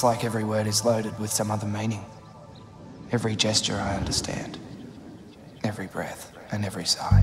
It's like every word is loaded with some other meaning. Every gesture I understand. Every breath and every sigh.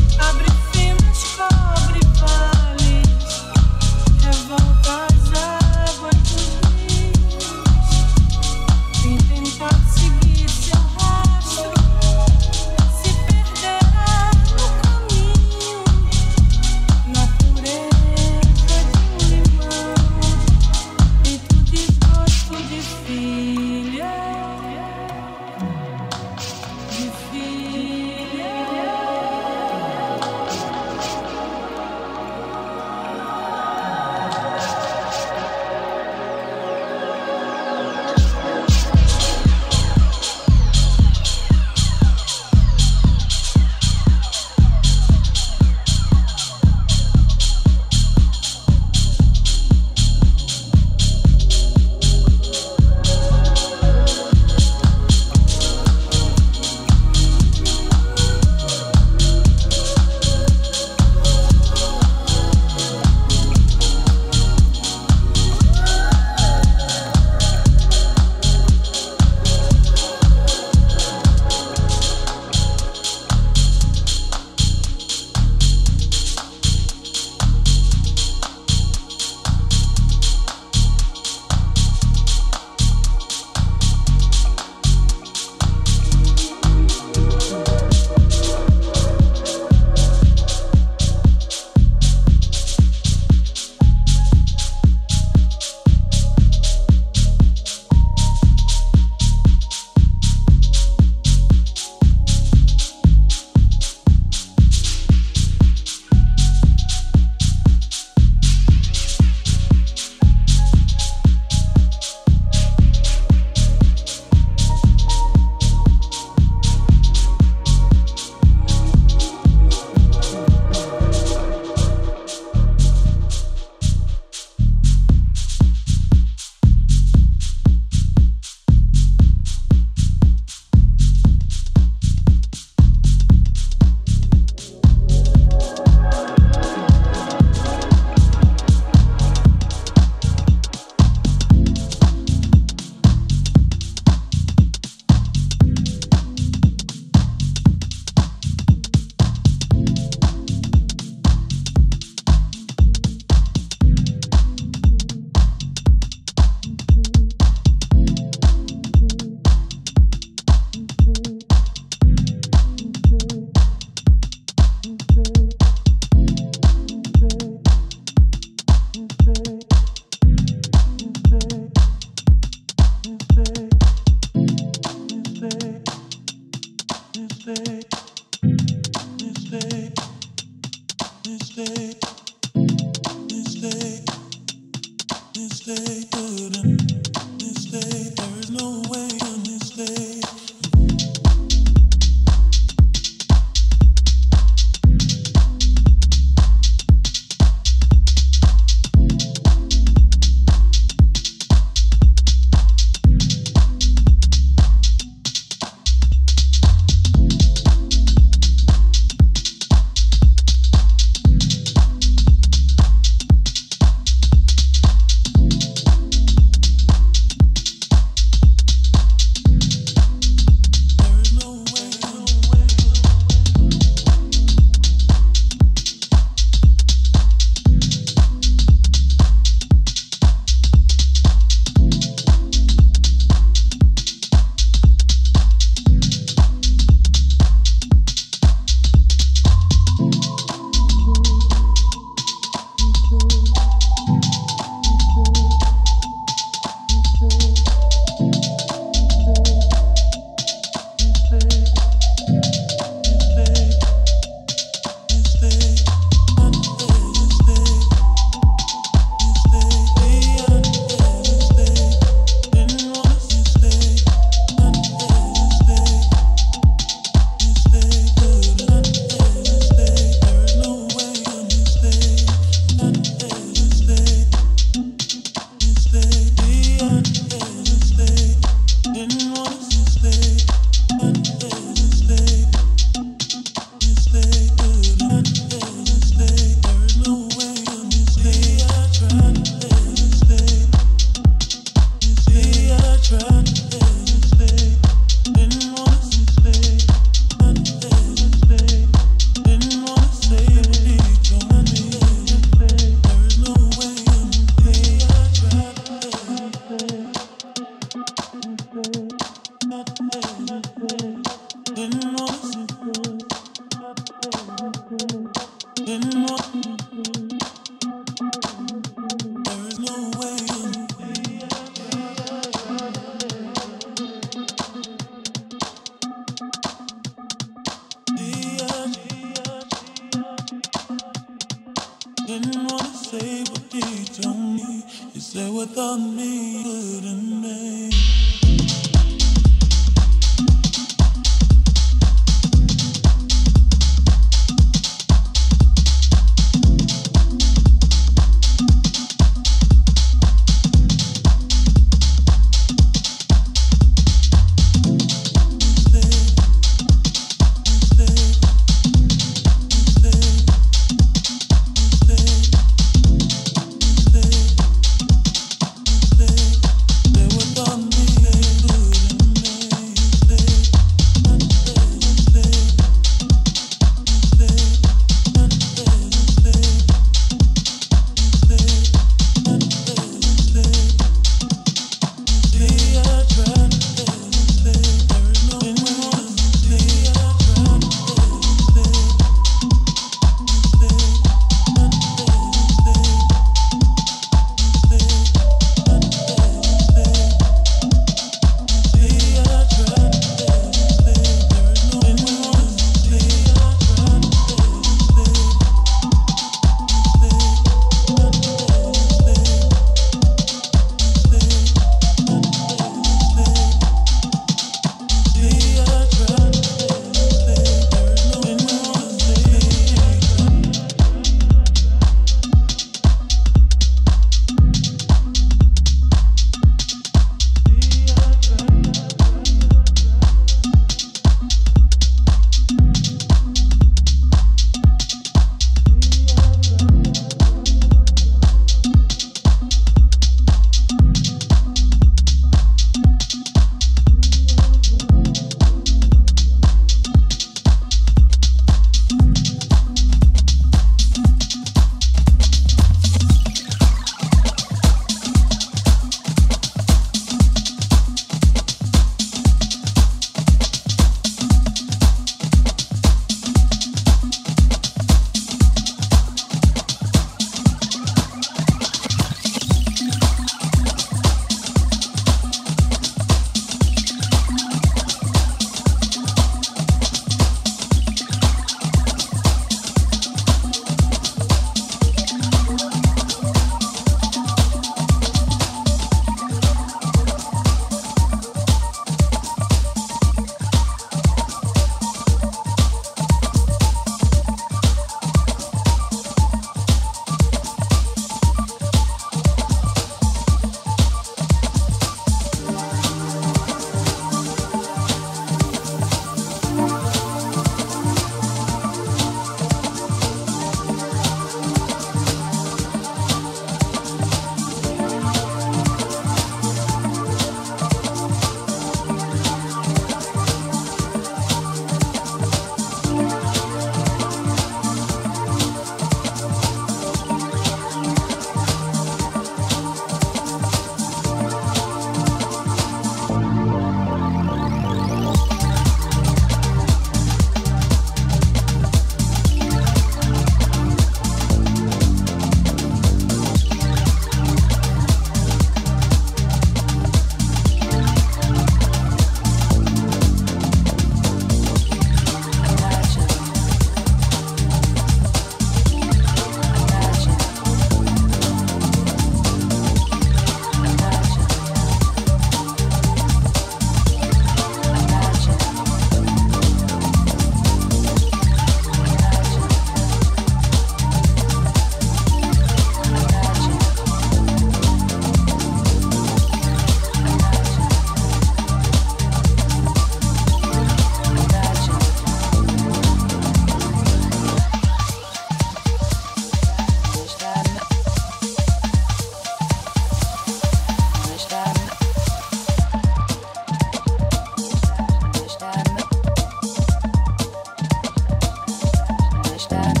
Yeah.